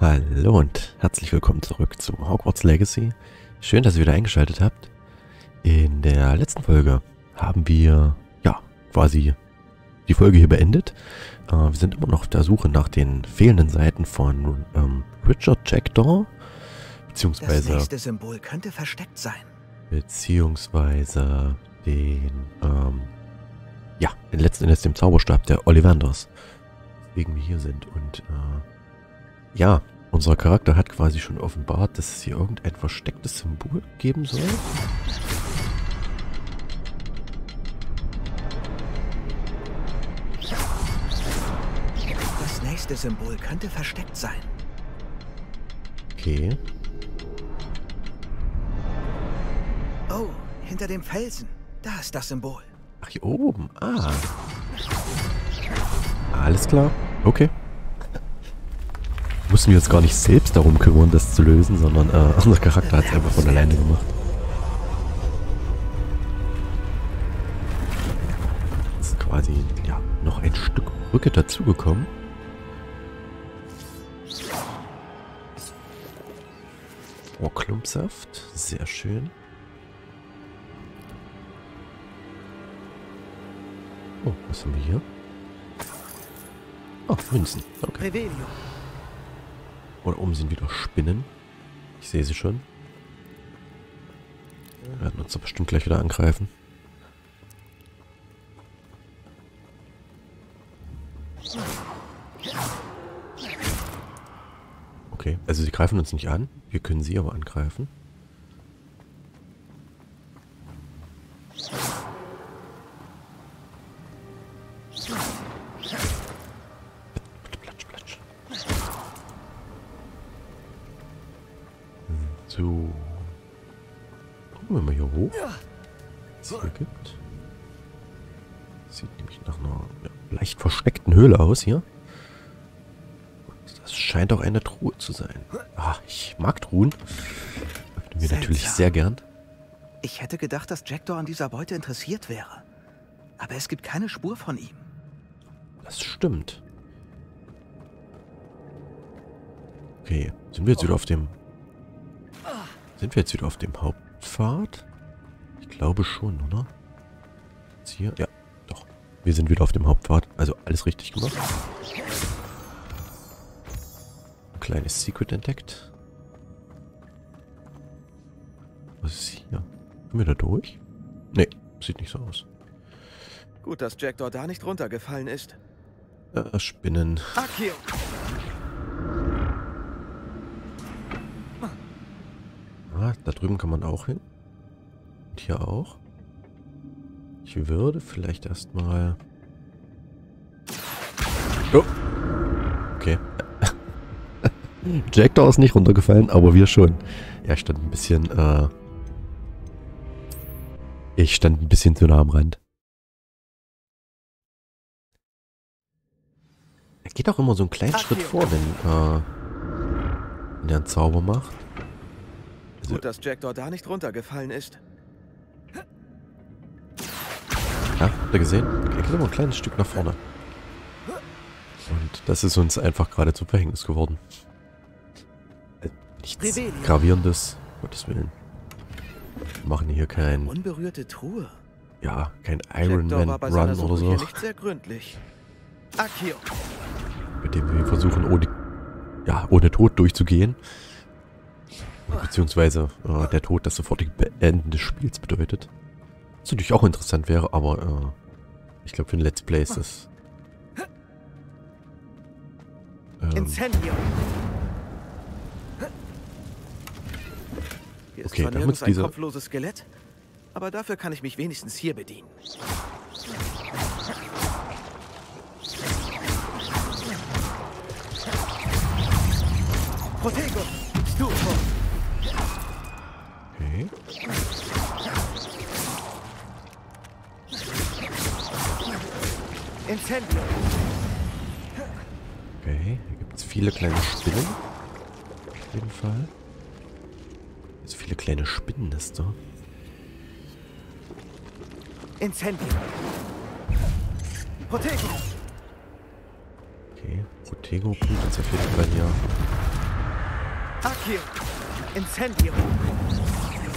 Hallo und herzlich willkommen zurück zu Hogwarts Legacy. Schön, dass ihr wieder eingeschaltet habt. In der letzten Folge haben wir, ja, quasi die Folge hier beendet. Äh, wir sind immer noch auf der Suche nach den fehlenden Seiten von ähm, Richard Jackdaw. Beziehungsweise... Das nächste Symbol könnte versteckt sein. Beziehungsweise den, ähm, ja, letzten Endes dem Zauberstab der Ollivanders. Weswegen wir hier sind und, äh, ja, unser Charakter hat quasi schon offenbart, dass es hier irgendein verstecktes Symbol geben soll. Das nächste Symbol könnte versteckt sein. Okay. Oh, hinter dem Felsen. Da ist das Symbol. Ach, hier oben. Ah. Alles klar. Okay. Mussten wir uns gar nicht selbst darum kümmern, das zu lösen, sondern äh, unser Charakter hat es einfach von alleine gemacht. Jetzt ist quasi ja, noch ein Stück Brücke dazugekommen. Oh, Klumpsaft. Sehr schön. Oh, was haben wir hier? Oh, Münzen. Okay. Revelio. Oder oben sind wieder Spinnen. Ich sehe sie schon. Wir werden uns da bestimmt gleich wieder angreifen. Okay, also sie greifen uns nicht an. Wir können sie aber angreifen. Höhle aus hier. Das scheint auch eine Truhe zu sein. Ah, ich mag Truhen. Öffnen wir natürlich sehr gern. Ich hätte gedacht, dass Jackdaw an dieser Beute interessiert wäre. Aber es gibt keine Spur von ihm. Das stimmt. Okay, sind wir jetzt wieder auf dem... Sind wir jetzt wieder auf dem Hauptpfad? Ich glaube schon, oder? Jetzt hier? Ja. Wir sind wieder auf dem Hauptpfad. Also alles richtig gemacht. Ein kleines Secret entdeckt. Was ist hier? Können wir da durch? Nee, sieht nicht so aus. Gut, dass Jackdaw da nicht runtergefallen ist. Äh, Spinnen. Akio! Ah, da drüben kann man auch hin. Und hier auch. Ich würde vielleicht erstmal... Oh. Okay. Jackdaw ist nicht runtergefallen, aber wir schon. Ja, ich stand ein bisschen, äh... Ich stand ein bisschen zu nah am Rand. Er geht auch immer so einen kleinen Schritt vor, wenn, äh... Wenn er einen Zauber macht. Also- Gut, dass Jackdaw da nicht runtergefallen ist. Ja, habt ihr gesehen? Er geht immer ein kleines Stück nach vorne. Und das ist uns einfach gerade zum Verhängnis geworden. Äh, Nichts. Gravierendes, Gottes Willen. Wir machen hier kein, Unberührte Truhe. ja, kein Iron Man Run oder so, hier nicht sehr gründlich. Akio! mit dem wir versuchen, ohne, ja, ohne Tod durchzugehen. Beziehungsweise äh, der Tod das sofortige Beenden des Spiels bedeutet. Was natürlich auch interessant wäre, aber äh, ich glaube für ein Let's Play ist das... Ähm! Hier ist Okay, zwar nirgends ein kopfloses Skelett, aber dafür kann ich mich wenigstens hier bedienen. Protego! Incendio! Okay, hier gibt es viele kleine Spinnen. Auf jeden Fall. So viele kleine Spinnennester. Incendio! Protego! Okay, Protego bringt uns auf jeden Fall hier Akio. Incendio.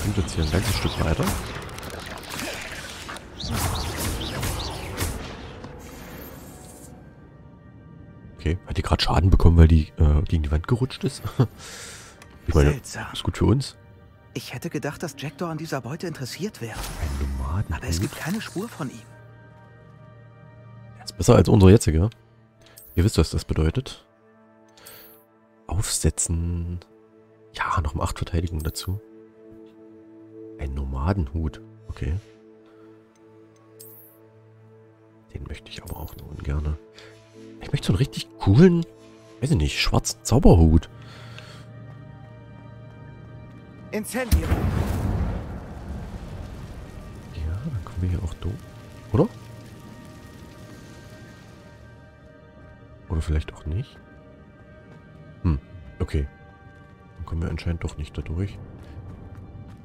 Kommt jetzt hier ein ganzes Stück weiter. Gerade Schaden bekommen, weil die äh, gegen die Wand gerutscht ist? ich meine, Seltsam. ist gut für uns. Ich hätte gedacht, dass Jackdaw an dieser Beute interessiert wäre. Ein Nomaden. Aber es gibt keine Spur von ihm. Ist besser als unsere jetzige. Ihr wisst, was das bedeutet. Aufsetzen. Ja, noch mal 8 Verteidigung dazu. Ein Nomadenhut. Okay. Den möchte ich aber auch nur ungern. Ich möchte so einen richtig coolen, weiß ich nicht, schwarzen Zauberhut. Incendio. Ja, dann kommen wir hier auch durch. Oder? Oder vielleicht auch nicht. Hm, okay. Dann kommen wir anscheinend doch nicht da durch.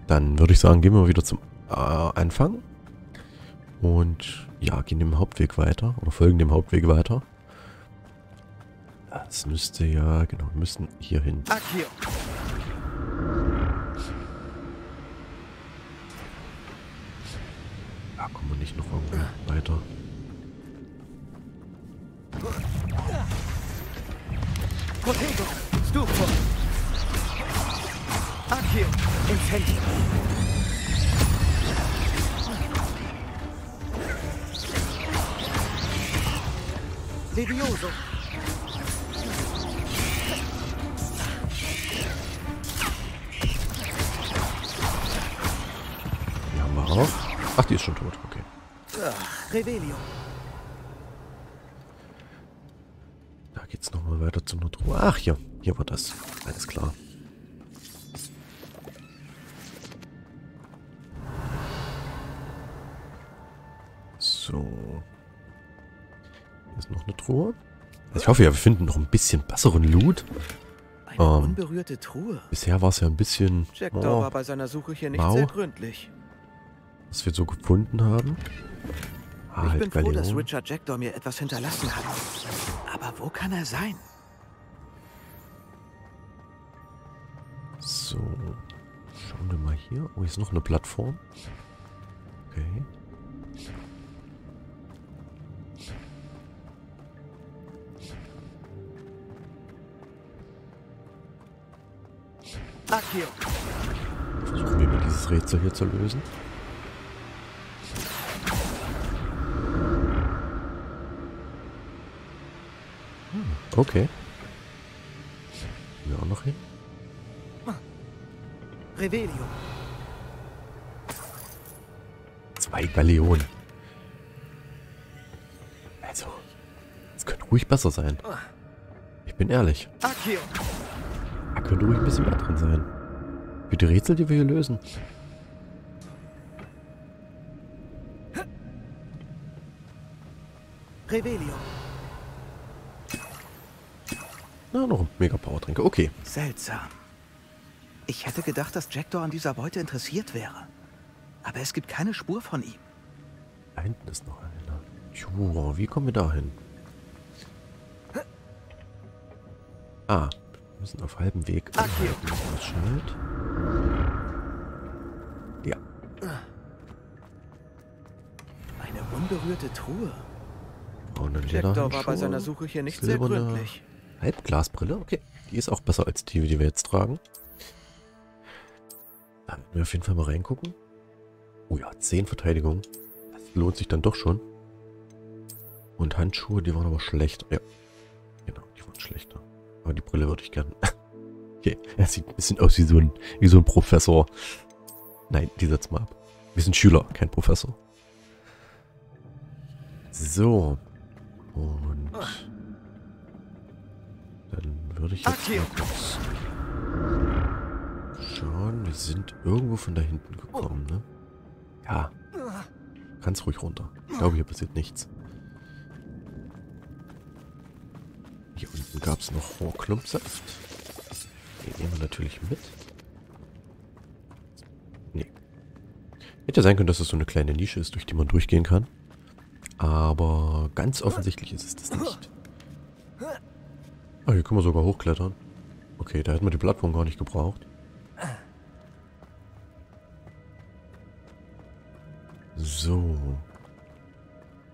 Dann würde ich sagen, gehen wir wieder zum äh, Anfang. Und ja, gehen dem Hauptweg weiter. Oder folgen dem Hauptweg weiter. Das müsste ja, genau, wir müssen hier hin. Akio. Da kommen wir nicht noch irgendwo weiter. Protego. Stufo. Akio. Incendio. Levioso. Ach, die ist schon tot. Okay. Ach, Revelio. Da geht's nochmal weiter zu einer Truhe. Ach, hier. Hier war das. Alles klar. So. Hier ist noch eine Truhe. Also ich hoffe ja, wir finden noch ein bisschen besseren Loot. Eine Ähm. unberührte Truhe. Bisher war es ja ein bisschen, Jackdaw oh, war bei seiner Suche hier nicht Mau. sehr gründlich. Was wir so gefunden haben. Ah, Ich halt bin froh, dass. Richard Jackdaw mir etwas hinterlassen hat. Aber wo kann er sein? So. Schauen wir mal hier. Oh, hier ist noch eine Plattform. Okay. Versuchen wir mal dieses Rätsel hier zu lösen. Okay. Gehen wir auch noch hin? Revelio. Zwei Galeonen. Also, es könnte ruhig besser sein. Ich bin ehrlich. Akio. Da könnte ruhig ein bisschen mehr drin sein. Für die Rätsel, die wir hier lösen. Revelio. Na, noch ein Mega Power Tränke. Okay. Seltsam. Ich hätte gedacht, dass Jackdaw an dieser Beute interessiert wäre. Aber es gibt keine Spur von ihm. Da hinten ist noch einer. Joa, wie kommen wir da hin? Ah, wir müssen auf halbem Weg anhalten, das. Ja, Eine unberührte Truhe. braune Jackdaw war bei seiner Suche hier nicht sehr silberne gründlich. Halbglasbrille, okay. Die ist auch besser als die, die wir jetzt tragen. Da werden wir auf jeden Fall mal reingucken. Oh ja, 10 Verteidigung. Das lohnt sich dann doch schon. Und Handschuhe, die waren aber schlechter. Ja, genau, die waren schlechter. Aber die Brille würde ich gern. okay, er sieht ein bisschen aus wie so ein, wie so ein Professor. Nein, die setzt mal ab. Wir sind Schüler, kein Professor. So. Und dann würde ich jetzt mal kurz schauen. Wir sind irgendwo von da hinten gekommen, ne? Ja. Ganz ruhig runter. Ich glaube, hier passiert nichts. Hier unten gab es noch Rohrklumpsaft. Den nehmen wir natürlich mit. Nee. Hätte sein können, dass es so eine kleine Nische ist, durch die man durchgehen kann. Aber ganz offensichtlich ist es das nicht. Ah, hier können wir sogar hochklettern. Okay, da hätten wir die Plattform gar nicht gebraucht. So.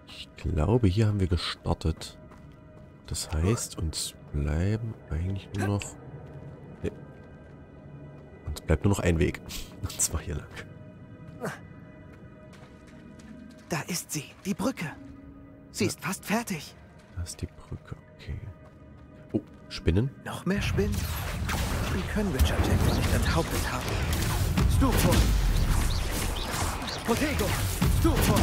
Ich glaube, hier haben wir gestartet. Das heißt, uns bleiben eigentlich nur noch... Nee. Uns bleibt nur noch ein Weg. Und zwar hier lang. Da ist sie, die Brücke. Sie ist fast fertig. Da ist die Brücke, okay. Spinnen? Noch mehr Spinnen? Wie können Richard Jackson nicht enthauptet haben? Stufo! Protego! Stufo!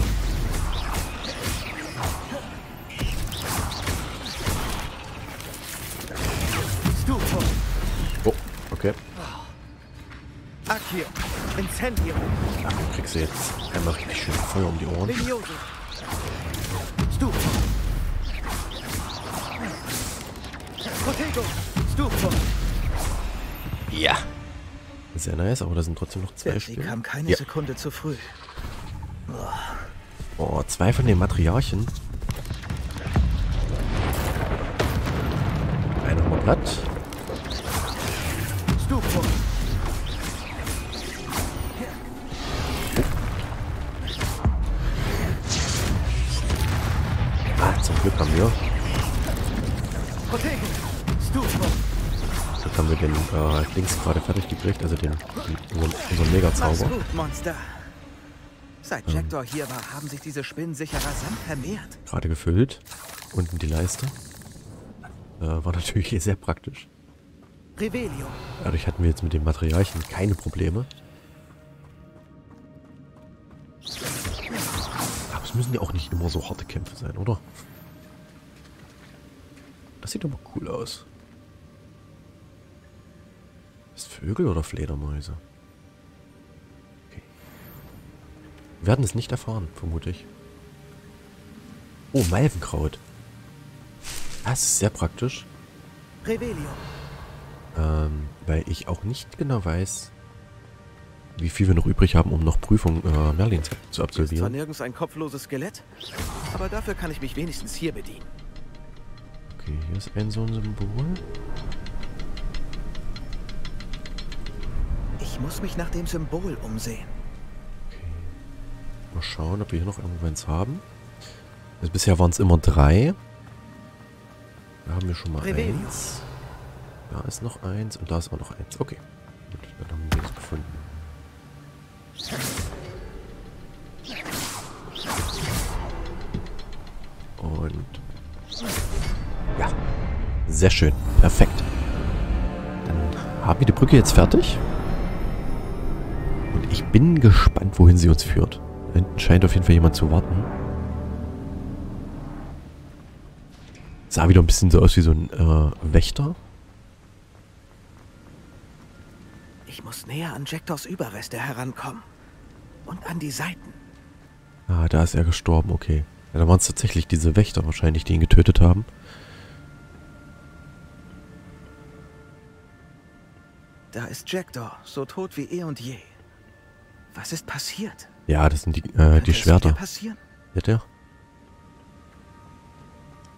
Stufo! Oh, okay. Accio! Incendio! Ja, kriegst du jetzt einmal richtig schön Feuer um die Ohren. Vignoso! Ja. Sehr nice, aber da sind trotzdem noch zwei Sie Spinnen. kam keine Ja. Sekunde zu früh. Oh, zwei von den Matriarchen. Einer wir platt. Ah, zum Glück haben wir. Protego! Haben wir den äh, Dings gerade fertig gekriegt, also den, den unseren, unseren Mega-Zauber. gut, Monster. Seit Jackdaw hier war, haben sich diese Spinnen sicher rasant vermehrt. Gerade gefüllt. Unten die Leiste. Äh, war natürlich sehr praktisch. Revelio. Dadurch hatten wir jetzt mit den Materialien keine Probleme. Aber es müssen ja auch nicht immer so harte Kämpfe sein, oder? Das sieht aber cool aus. Vögel oder Fledermäuse? Okay. Wir werden es nicht erfahren, vermute ich. Oh, Malvenkraut. Das ist sehr praktisch. Revelio. Ähm, weil ich auch nicht genau weiß, wie viel wir noch übrig haben, um noch Prüfung äh, Merlins zu Hier ist zwar absolvieren. nirgends ein kopfloses Skelett, aber dafür kann ich mich wenigstens hier bedienen. Okay, hier ist ein so ein Symbol. Ich muss mich nach dem Symbol umsehen. Mal schauen, ob wir hier noch irgendwo eins haben. Also bisher waren es immer drei. Da haben wir schon mal Revelio. eins. Da ist noch eins und da ist auch noch eins. Okay. Gut, dann haben wir es gefunden. Und ja, sehr schön. Perfekt. Dann haben wir die Brücke jetzt fertig. Ich bin gespannt, wohin sie uns führt. Da hinten scheint auf jeden Fall jemand zu warten. Sah wieder ein bisschen so aus wie so ein äh, Wächter. Ich muss näher an Jackdaws Überreste herankommen. Und an die Seiten. Ah, da ist er gestorben, okay. Ja, dann waren es tatsächlich diese Wächter wahrscheinlich, die ihn getötet haben. Da ist Jackdaw, so tot wie eh und je. Was ist passiert? Ja, das sind die, äh, die Schwerter. passieren? Ja, der.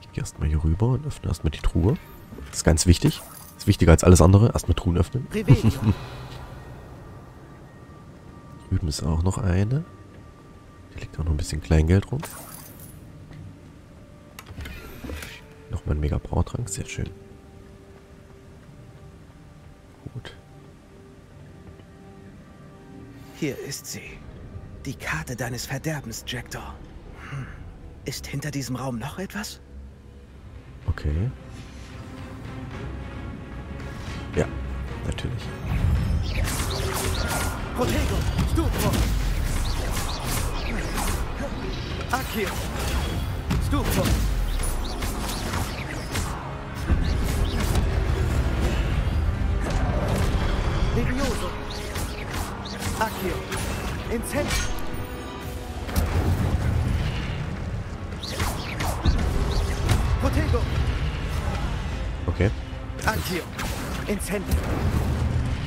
Ich gehe erstmal hier rüber und öffne erstmal die Truhe. Das ist ganz wichtig. Das ist wichtiger als alles andere. Erstmal Truhen öffnen. Drüben ist auch noch eine. Hier liegt auch noch ein bisschen Kleingeld rum. Nochmal ein mega Powertrank, sehr schön. Hier ist sie. Die Karte deines Verderbens, Jackdaw. Hm. Ist hinter diesem Raum noch etwas? Okay. Ja, natürlich. Protego, Stupro. Akio. Stupro. Incendio.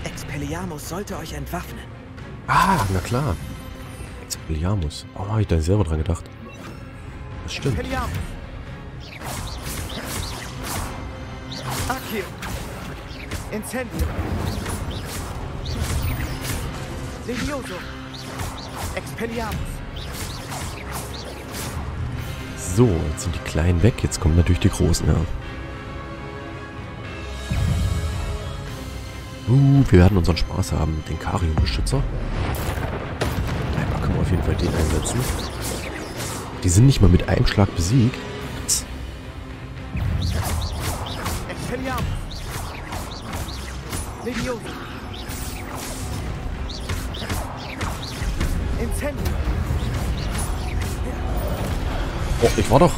Expelliarmus sollte euch entwaffnen. Ah, na klar. Expelliarmus. Oh, hab ich da selber dran gedacht. Das stimmt. Akio. Incendio. Levioso. Expelliarmus. So, jetzt sind die Kleinen weg. Jetzt kommen natürlich die Großen, ja. Uh, wir werden unseren Spaß haben mit den Karium-Beschützer. Einmal können wir auf jeden Fall den einsetzen. Die sind nicht mal mit einem Schlag besiegt. Oh, ich war doch.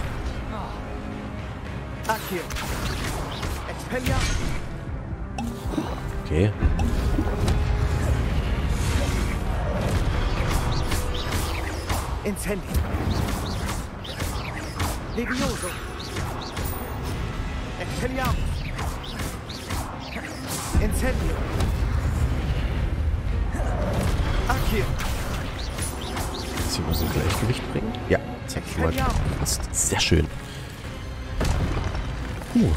Expelliarmus. Okay. Incendio. Levioso. Expelliarmus. Incendio. Mal so ein Gleichgewicht bringen. Ja, hab ich mal gepasst. Sehr schön. Uh,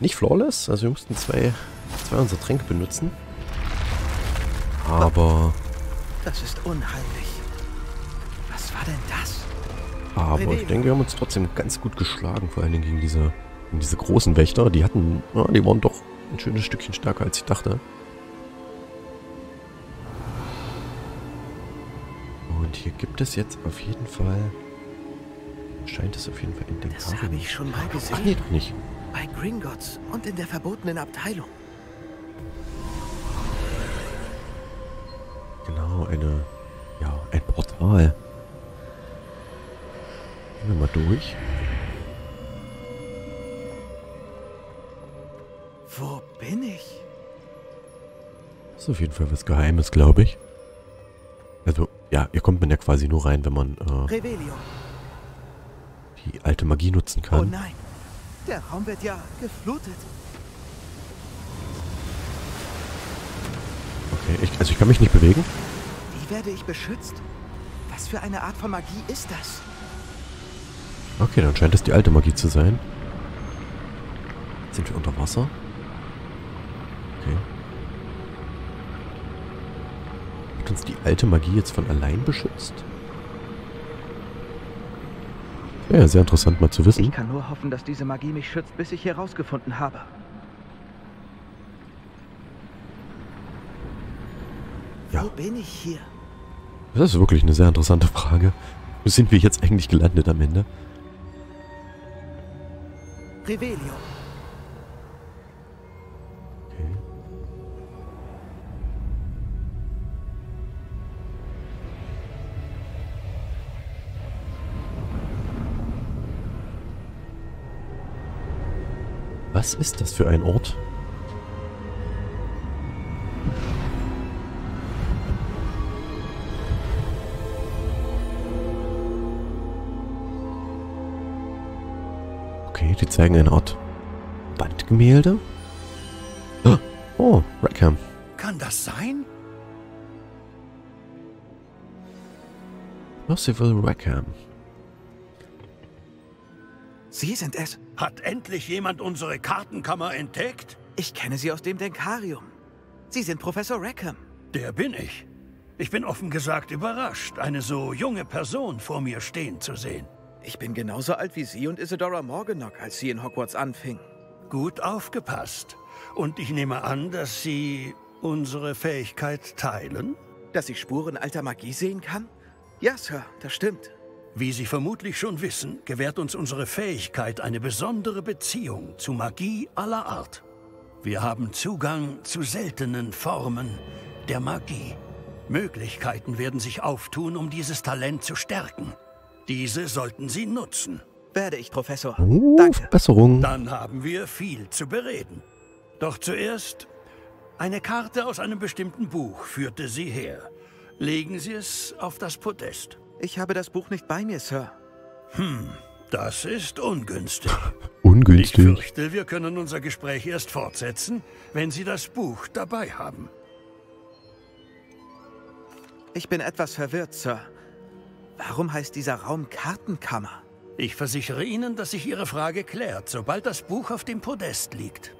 nicht flawless. Also wir mussten zwei, zwei unserer Tränke benutzen. Aber, Das ist unheimlich. Was war denn das? aber ich denke, wir haben uns trotzdem ganz gut geschlagen. Vor allen Dingen gegen diese, gegen diese großen Wächter. Die hatten, ja, die waren doch ein schönes Stückchen stärker, als ich dachte. Und hier gibt es jetzt auf jeden Fall... Scheint es auf jeden Fall in den Das habe ich schon mal gesehen. Ach nee, doch nicht. Bei Gringotts und in der verbotenen Abteilung. Genau, eine... Ja, ein Portal. Gehen wir mal durch. Wo bin ich? Das ist auf jeden Fall was Geheimes, glaube ich. Also, ja, hier kommt man ja quasi nur rein, wenn man äh, die alte Magie nutzen Oh kann. nein. Der Raum wird ja geflutet. Ich, also ich kann mich nicht bewegen. Wie werde ich beschützt? Was für eine Art von Magie ist das? Okay, dann scheint es die alte Magie zu sein. Sind wir unter Wasser. Okay. Hat uns die alte Magie jetzt von allein beschützt? Ja, sehr interessant mal zu wissen. Ich kann nur hoffen, dass diese Magie mich schützt, bis ich herausgefunden habe. Ja. Wo bin ich hier? Das ist wirklich eine sehr interessante Frage. Wo sind wir jetzt eigentlich gelandet am Ende? Revelio. Okay. Was ist das für ein Ort? Zeigen eine Art Wandgemälde. Ah, Oh, Rackham. Kann das sein? Percival Rackham. Sie sind es. Hat endlich jemand unsere Kartenkammer entdeckt? Ich kenne Sie aus dem Denkarium. Sie sind Professor Rackham. Der bin ich. Ich bin offen gesagt überrascht, eine so junge Person vor mir stehen zu sehen. Ich bin genauso alt wie Sie und Isadora Morganok, als sie in Hogwarts anfing. Gut aufgepasst. Und ich nehme an, dass Sie unsere Fähigkeit teilen? Dass ich Spuren alter Magie sehen kann? Ja, Sir, das stimmt. Wie Sie vermutlich schon wissen, gewährt uns unsere Fähigkeit eine besondere Beziehung zu Magie aller Art. Wir haben Zugang zu seltenen Formen der Magie. Möglichkeiten werden sich auftun, um dieses Talent zu stärken. Diese sollten Sie nutzen. Werde ich, Professor. Oh, Danke. Verbesserung. Dann haben wir viel zu bereden. Doch zuerst, eine Karte aus einem bestimmten Buch führte Sie her. Legen Sie es auf das Podest. Ich habe das Buch nicht bei mir, Sir. Das ist ungünstig. Ich Ungünstig. fürchte, wir können unser Gespräch erst fortsetzen, wenn Sie das Buch dabei haben. Ich bin etwas verwirrt, Sir. Warum heißt dieser Raum Kartenkammer? Ich versichere Ihnen, dass sich Ihre Frage klärt, sobald das Buch auf dem Podest liegt.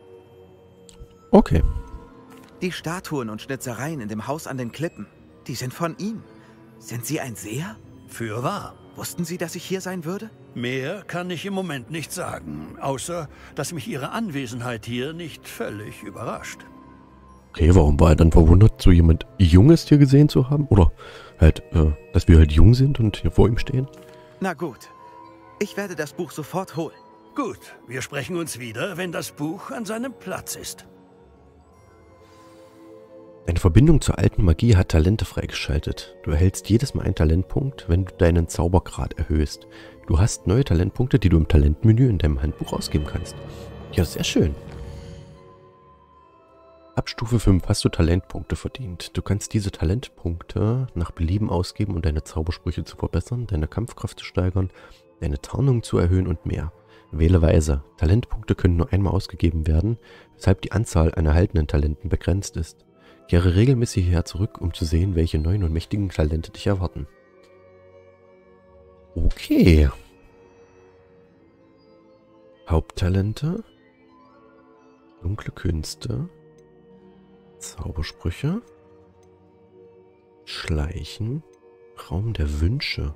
Okay. Die Statuen und Schnitzereien in dem Haus an den Klippen, die sind von ihm. Sind Sie ein Seher? Für wahr. Wussten Sie, dass ich hier sein würde? Mehr kann ich im Moment nicht sagen, außer dass mich Ihre Anwesenheit hier nicht völlig überrascht. Okay, warum war er dann verwundert, so jemand Junges hier gesehen zu haben? Oder halt, äh, dass wir halt jung sind und hier vor ihm stehen? Na gut. Ich werde das Buch sofort holen. Gut, wir sprechen uns wieder, wenn das Buch an seinem Platz ist. Deine Verbindung zur alten Magie hat Talente freigeschaltet. Du erhältst jedes Mal einen Talentpunkt, wenn du deinen Zaubergrad erhöhst. Du hast neue Talentpunkte, die du im Talentmenü in deinem Handbuch ausgeben kannst. Ja, sehr schön. Ab Stufe 5 hast du Talentpunkte verdient. Du kannst diese Talentpunkte nach Belieben ausgeben, um deine Zaubersprüche zu verbessern, deine Kampfkraft zu steigern, deine Tarnung zu erhöhen und mehr. Wähle weise. Talentpunkte können nur einmal ausgegeben werden, weshalb die Anzahl an erhaltenen Talenten begrenzt ist. Kehre regelmäßig hierher zurück, um zu sehen, welche neuen und mächtigen Talente dich erwarten. Okay. Haupttalente. Dunkle Künste. Zaubersprüche. Schleichen. Raum der Wünsche.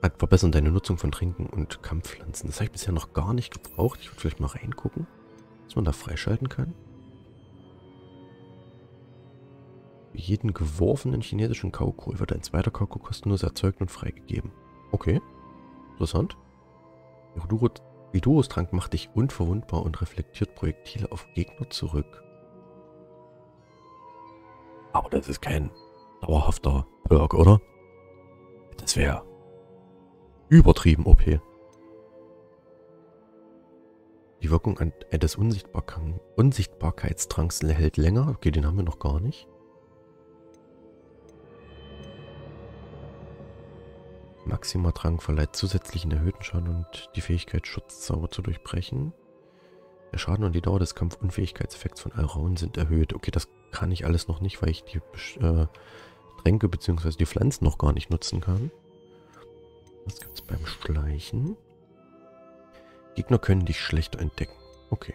Verbessern deine Nutzung von Trinken und Kampfpflanzen. Das habe ich bisher noch gar nicht gebraucht. Ich würde vielleicht mal reingucken, was man da freischalten kann. jeden geworfenen chinesischen Kaukohl wird ein zweiter Kaukohl kostenlos erzeugt und freigegeben. Okay. Interessant. Viduros Trank macht dich unverwundbar und reflektiert Projektile auf Gegner zurück. Aber das ist kein dauerhafter Perk, oder? Das wäre übertrieben OP. Die Wirkung des Unsichtbarkeitstranks hält länger. Okay, den haben wir noch gar nicht. Maxima-Trank verleiht zusätzlichen erhöhten Schaden und die Fähigkeit, Schutzzauber zu durchbrechen. Der Schaden und die Dauer des Kampfunfähigkeitseffekts von Alraun sind erhöht. Okay, das kann ich alles noch nicht, weil ich die äh, Tränke bzw. die Pflanzen noch gar nicht nutzen kann. Was gibt es beim Schleichen? Gegner können dich schlechter entdecken. Okay.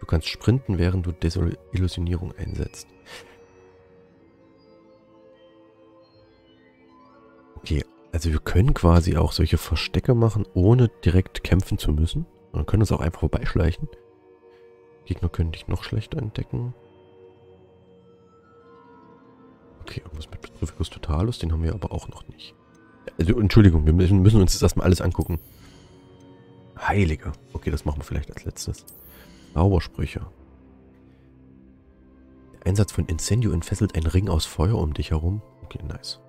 Du kannst sprinten, während du Desillusionierung einsetzt. Okay, also wir können quasi auch solche Verstecke machen, ohne direkt kämpfen zu müssen. Man können uns auch einfach vorbeischleichen. Gegner können dich noch schlechter entdecken. Okay, irgendwas mit Petrificus Totalus, den haben wir aber auch noch nicht. Also, Entschuldigung, wir müssen, müssen uns das erstmal alles angucken. Heilige. Okay, das machen wir vielleicht als letztes. Zaubersprüche. Der Einsatz von Incendio entfesselt einen Ring aus Feuer um dich herum. Okay, nice.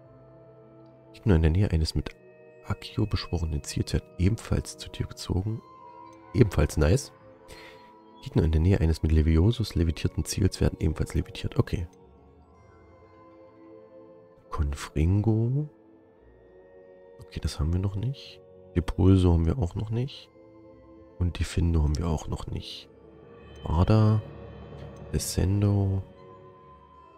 Gegner in der Nähe eines mit Akio beschworenen Ziels wird ebenfalls zu dir gezogen. Ebenfalls nice. Gegner in der Nähe eines mit Leviosus levitierten Ziels werden ebenfalls levitiert. Okay. Confringo. Okay, das haben wir noch nicht. Die Pulso haben wir auch noch nicht. Und die Findo haben wir auch noch nicht. Ada, Descendo,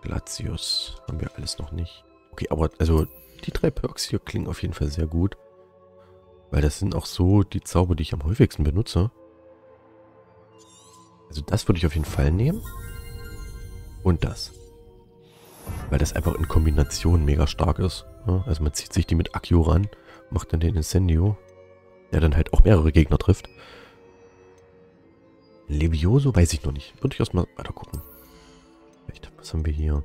Glatius haben wir alles noch nicht. Okay, aber also die drei Perks hier klingen auf jeden Fall sehr gut. Weil das sind auch so die Zauber, die ich am häufigsten benutze. Also das würde ich auf jeden Fall nehmen. Und das. Weil das einfach in Kombination mega stark ist. Also man zieht sich die mit Akio ran, macht dann den Incendio, der dann halt auch mehrere Gegner trifft. Levioso weiß ich noch nicht. Würde ich erstmal weiter gucken. Was haben wir hier?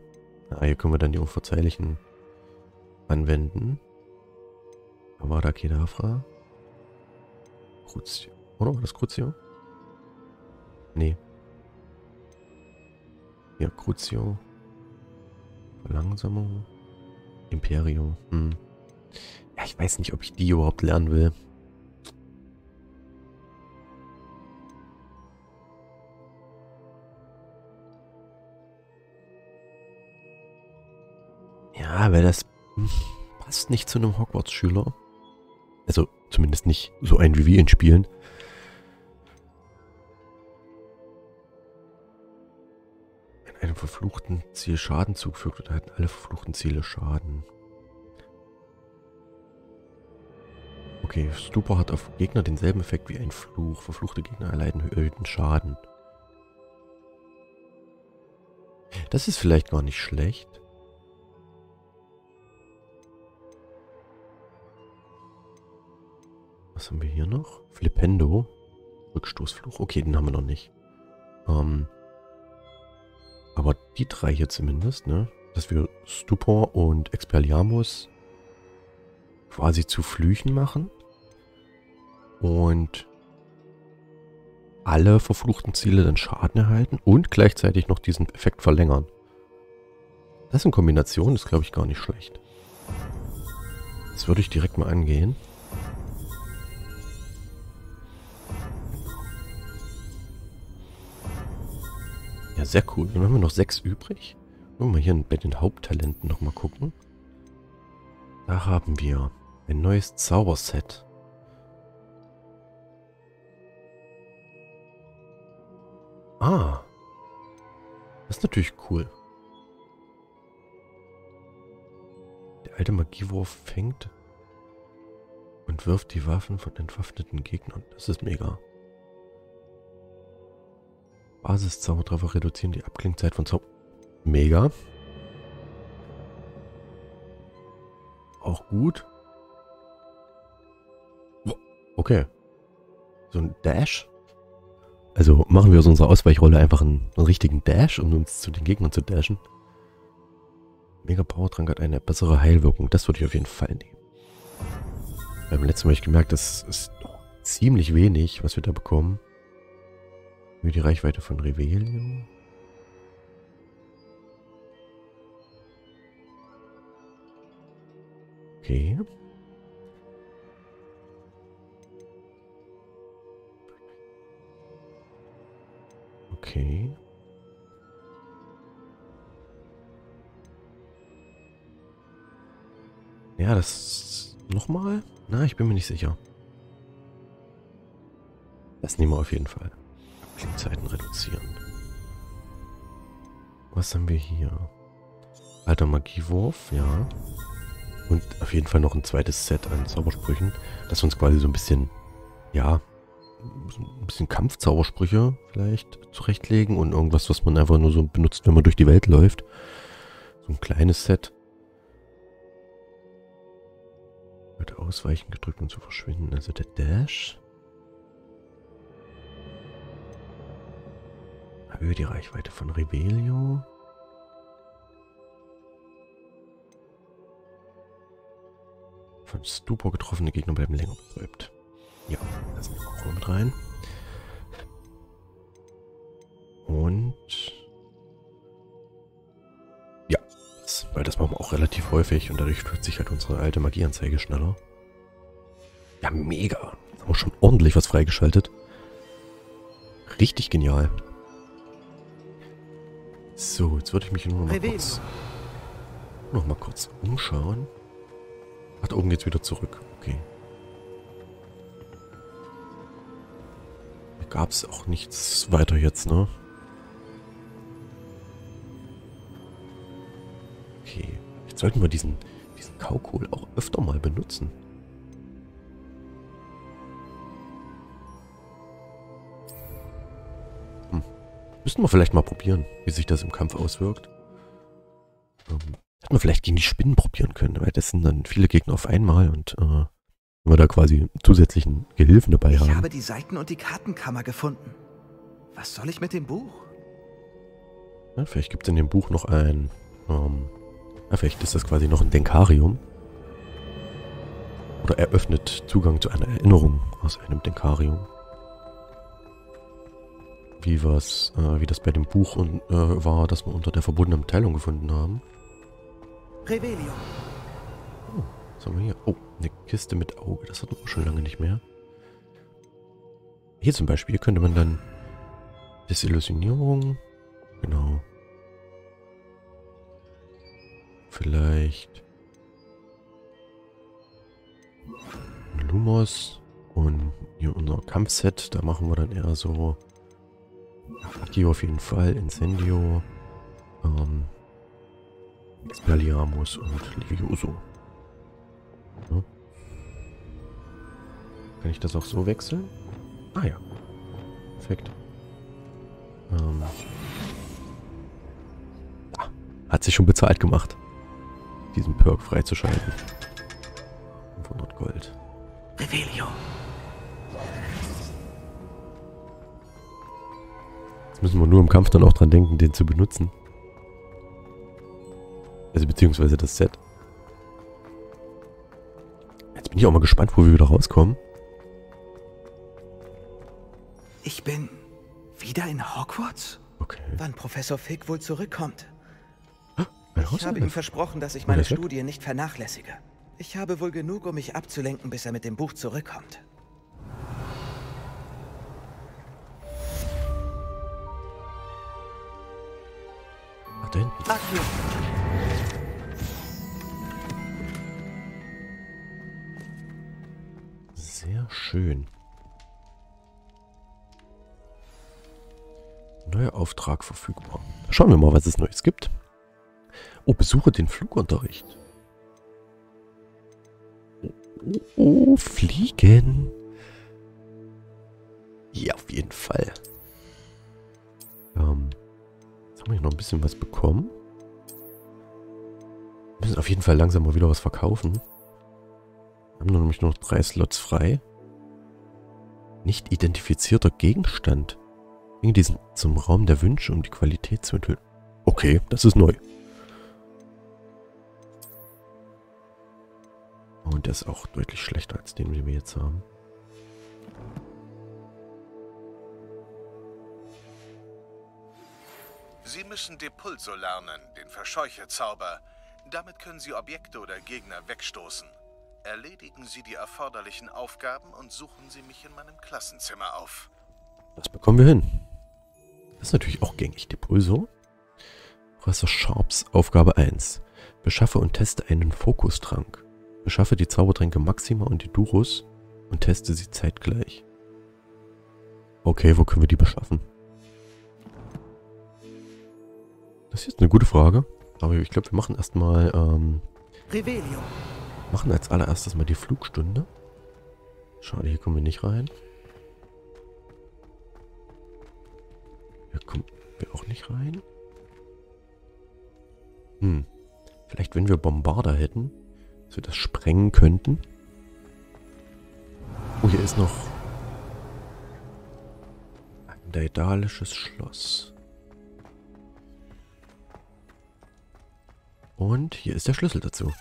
Ah, hier können wir dann die unverzeihlichen anwenden. Avada Kedavra. Crucio. Oder war das Crucio? Nee. Ja, Crucio. Verlangsamung. Imperio. Hm. Ja, ich weiß nicht, ob ich die überhaupt lernen will. Ja, weil das passt nicht zu einem Hogwarts-Schüler. Also zumindest nicht so ein wie wir ihn spielen. Wenn einem verfluchten Ziel Schaden zugefügt wird, hätten alle verfluchten Ziele Schaden. Okay, Stupor hat auf Gegner denselben Effekt wie ein Fluch. Verfluchte Gegner erleiden erhöhten Schaden. Das ist vielleicht gar nicht schlecht. Was haben wir hier noch? Flipendo. Rückstoßfluch. Okay, den haben wir noch nicht. Ähm, aber die drei hier zumindest, ne? Dass wir Stupor und Expelliarmus quasi zu Flüchen machen. Und alle verfluchten Ziele dann Schaden erhalten und gleichzeitig noch diesen Effekt verlängern. Das in Kombination ist, glaube ich, gar nicht schlecht. Das würde ich direkt mal angehen. Sehr cool. Dann haben wir noch sechs übrig. Wollen wir mal hier bei den Haupttalenten nochmal gucken. Da haben wir ein neues Zauberset. Ah. Das ist natürlich cool. Der alte Magiewurf fängt und wirft die Waffen von entwaffneten Gegnern. Das ist mega. Basis-Zaubertreffer reduzieren die Abklingzeit von Zauber. Mega. Auch gut. Okay. So ein Dash. Also machen wir aus unserer Ausweichrolle einfach einen, einen richtigen Dash, um uns zu den Gegnern zu dashen. Mega Powertrank hat eine bessere Heilwirkung. Das würde ich auf jeden Fall nehmen. Beim letzten Mal habe ich gemerkt, das ist ziemlich wenig, was wir da bekommen. Wie die Reichweite von Revelio. Okay. Okay. Ja, das nochmal? Na, ich bin mir nicht sicher. Das nehmen wir auf jeden Fall. Abklingzeiten reduzieren. Was haben wir hier? Alter Magiewurf, ja. Und auf jeden Fall noch ein zweites Set an Zaubersprüchen, das uns quasi so ein bisschen, ja, ein bisschen Kampfzaubersprüche vielleicht zurechtlegen und irgendwas, was man einfach nur so benutzt, wenn man durch die Welt läuft. So ein kleines Set. Wird ausweichen gedrückt, um zu verschwinden. Also der Dash. Erhöhe die Reichweite von Rebelio. Von Stupor getroffene Gegner bleiben länger betäubt. Ja, das nehmen wir auch mit rein. Und... Ja, das, weil das machen wir auch relativ häufig und dadurch fühlt sich halt unsere alte Magieanzeige schneller. Ja, mega. Haben wir schon ordentlich was freigeschaltet. Richtig genial. So, jetzt würde ich mich nur noch mal kurz, noch mal kurz umschauen. Ach, da oben geht's wieder zurück. Okay. gab es auch nichts weiter jetzt, ne? Okay. Jetzt sollten wir diesen, diesen Kaukohl auch öfter mal benutzen. Müssten wir vielleicht mal probieren, wie sich das im Kampf auswirkt. Ähm, hätten wir vielleicht gegen die Spinnen probieren können, weil das sind dann viele Gegner auf einmal und äh, wenn wir da quasi zusätzlichen Gehilfen dabei ich haben. Ich habe die Seiten und die Kartenkammer gefunden. Was soll ich mit dem Buch? Ja, vielleicht gibt es in dem Buch noch ein... Ähm, ja, vielleicht ist das quasi noch ein Denkarium. Oder eröffnet Zugang zu einer Erinnerung aus einem Denkarium. Wie, was, äh, wie das bei dem Buch und, äh, war, das wir unter der verbundenen Teilung gefunden haben. Revelio. Oh, was haben wir hier? Oh, eine Kiste mit Auge. Das hatten wir schon lange nicht mehr. Hier zum Beispiel könnte man dann Desillusionierung. Genau. Vielleicht Lumos und hier unser Kampfset. Da machen wir dann eher so Akio auf jeden Fall, Incendio, ähm, Expelliarmus und Levioso. Ja. Kann ich das auch so wechseln? Ah ja. Perfekt. Ähm. Hat sich schon bezahlt gemacht, diesen Perk freizuschalten. 500 Gold. Revelio. Jetzt müssen wir nur im Kampf dann auch dran denken, den zu benutzen. Also beziehungsweise das Set. Jetzt bin ich auch mal gespannt, wo wir wieder rauskommen. Ich bin wieder in Hogwarts? Okay. Wann Professor Fig wohl zurückkommt? Ich habe ihm versprochen, dass ich meine? Studie nicht vernachlässige. Ich habe wohl genug, um mich abzulenken, bis er mit dem Buch zurückkommt. Da hinten. Accio. Sehr schön. Neuer Auftrag verfügbar. Schauen wir mal, was es Neues gibt. Oh, besuche den Flugunterricht. Oh, oh, oh, fliegen. Ja, auf jeden Fall. Noch ein bisschen was bekommen. Wir müssen auf jeden Fall langsam mal wieder was verkaufen. Wir haben nämlich nur noch drei Slots frei. Nicht identifizierter Gegenstand. Bringe diesen zum Raum der Wünsche, um die Qualität zu enthüllen. Okay, das ist neu. Und der ist auch deutlich schlechter als den, den wir jetzt haben. Müssen Depulso lernen, den Verscheucherzauber. Damit können Sie Objekte oder Gegner wegstoßen. Erledigen Sie die erforderlichen Aufgaben und suchen Sie mich in meinem Klassenzimmer auf. Das bekommen wir hin. Das ist natürlich auch gängig, Depulso. Professor Sharps Aufgabe 1. Beschaffe und teste einen Fokustrank. Beschaffe die Zaubertränke Maxima und die Durus und teste sie zeitgleich. Okay, wo können wir die beschaffen? Das ist jetzt eine gute Frage. Aber ich glaube, wir machen erstmal, ähm, Revelio. machen als allererstes mal die Flugstunde. Schade, hier kommen wir nicht rein. Hier kommen wir auch nicht rein. Hm. Vielleicht, wenn wir Bombarder hätten, dass wir das sprengen könnten. Oh, hier ist noch ein daedalisches Schloss. Und hier ist der Schlüssel dazu.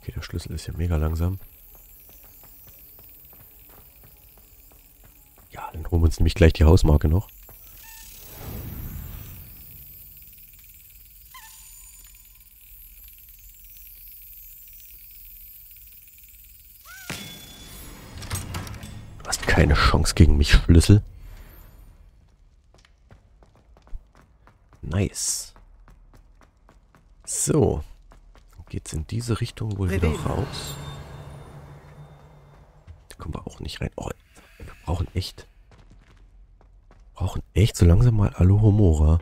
Okay, der Schlüssel ist ja mega langsam. Ja, dann holen wir uns nämlich gleich die Hausmarke noch. Du hast keine Chance gegen mich, Schlüssel. Nice. So. Dann geht's in diese Richtung wohl wieder raus. Da kommen wir auch nicht rein. Oh, wir brauchen echt. Brauchen echt so langsam mal Alohomora.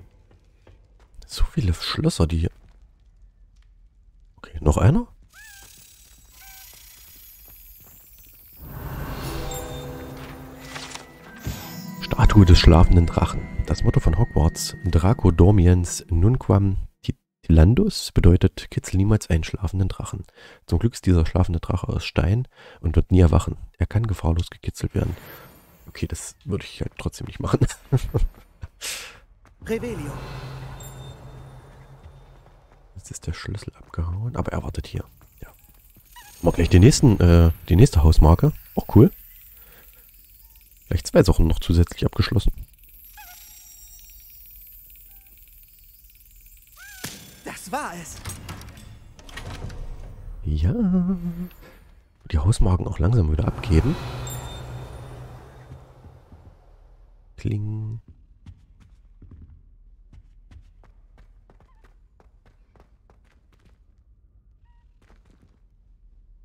So viele Schlösser, die hier. Okay, noch einer? Statue des schlafenden Drachen. Das Motto von Hogwarts, Draco Dormiens Nunquam Tilandus, bedeutet, kitzel niemals einen schlafenden Drachen. Zum Glück ist dieser schlafende Drache aus Stein und wird nie erwachen. Er kann gefahrlos gekitzelt werden. Okay, das würde ich halt trotzdem nicht machen. Revelio. Jetzt ist der Schlüssel abgehauen, aber er wartet hier. Ja. Mal gleich den nächsten, äh, die nächste Hausmarke. Auch cool. Gleich zwei Sachen noch zusätzlich abgeschlossen. Das war es. Ja. Die Hausmarken auch langsam wieder abgeben. Kling.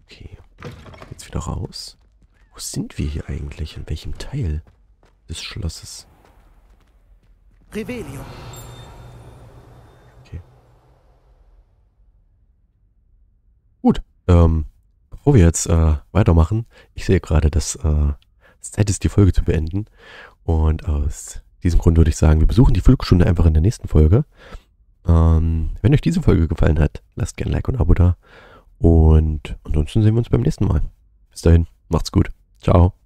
Okay. Jetzt wieder raus. Wo sind wir hier eigentlich? In welchem Teil des Schlosses? Revelio. Okay. Gut. Ähm, bevor wir jetzt äh, weitermachen, ich sehe gerade, dass äh, es Zeit ist, die Folge zu beenden. Und aus diesem Grund würde ich sagen, wir besuchen die Viertelstunde einfach in der nächsten Folge. Ähm, wenn euch diese Folge gefallen hat, lasst gerne ein Like und ein Abo da. Und ansonsten sehen wir uns beim nächsten Mal. Bis dahin, macht's gut. Ciao.